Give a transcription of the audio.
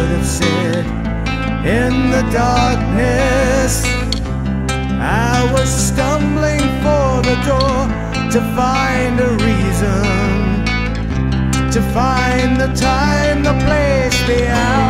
should have said in the darkness. I was stumbling for the door to find a reason, to find the time, the place, the hour.